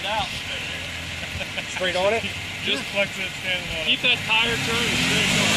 find out. Straight on it? Just flex it, standing on it. Keep that tire turned straight on